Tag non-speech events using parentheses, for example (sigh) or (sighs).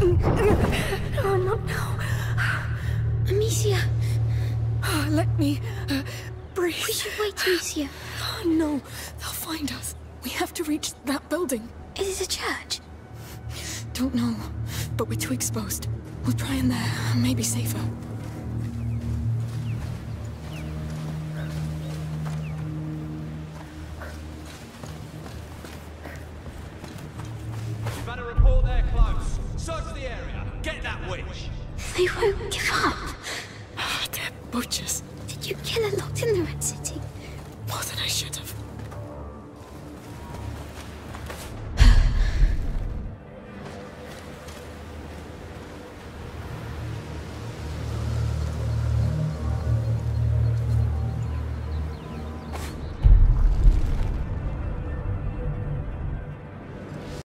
Oh, not now. Amicia, Let me uh, breathe. we should wait, Amicia. Oh, no, they'll find us. We have to reach that building. Is it a church? Don't know, but we're too exposed. We'll try in there. Maybe safer. You better report there close. They won't give up. Ah, (sighs) they're butchers. Did you kill her locked in the Red City? More than I should have.